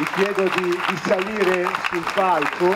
Vi chiedo di, di salire sul palco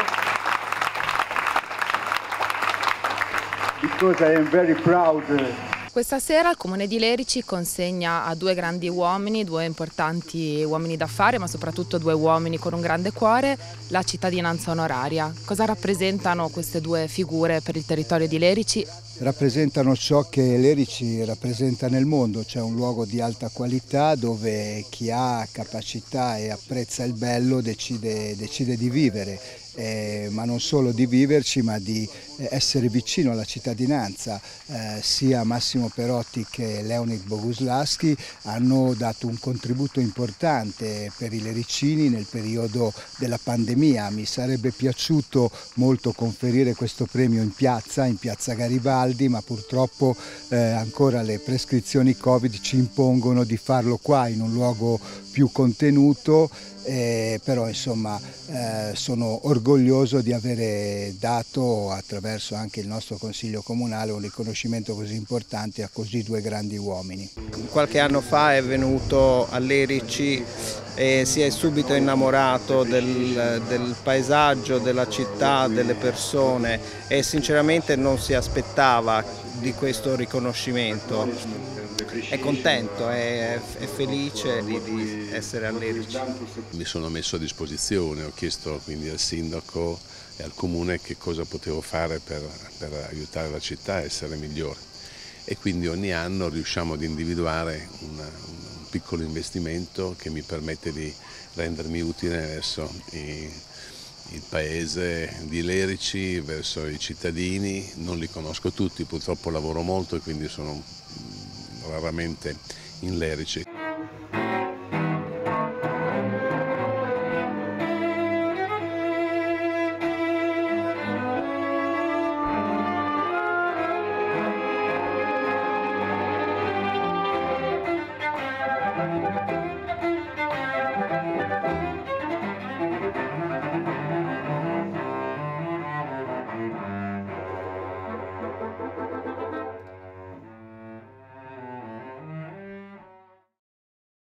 because I am very proud questa sera il Comune di Lerici consegna a due grandi uomini, due importanti uomini d'affari, ma soprattutto due uomini con un grande cuore, la cittadinanza onoraria. Cosa rappresentano queste due figure per il territorio di Lerici? Rappresentano ciò che Lerici rappresenta nel mondo, cioè un luogo di alta qualità dove chi ha capacità e apprezza il bello decide, decide di vivere eh, ma non solo di viverci ma di eh, essere vicino alla cittadinanza. Eh, sia Massimo Perotti che Leonid Boguslavski hanno dato un contributo importante per i lericini nel periodo della pandemia. Mi sarebbe piaciuto molto conferire questo premio in piazza, in piazza Garibaldi, ma purtroppo eh, ancora le prescrizioni Covid ci impongono di farlo qua in un luogo più contenuto eh, però insomma eh, sono orgoglioso di avere dato attraverso anche il nostro Consiglio Comunale un riconoscimento così importante a così due grandi uomini. Qualche anno fa è venuto all'Erici e si è subito innamorato del, del paesaggio, della città, delle persone e sinceramente non si aspettava di questo riconoscimento è contento, è, è felice di, di, essere all'Erici. Mi sono messo a disposizione, ho chiesto quindi al sindaco e al comune che cosa potevo fare per, per aiutare la città a essere migliore e quindi ogni anno riusciamo ad individuare un, un piccolo investimento che mi permette di rendermi utile verso i, il paese di Lerici, verso i cittadini, non li conosco tutti, purtroppo lavoro molto e quindi sono raramente in Lerici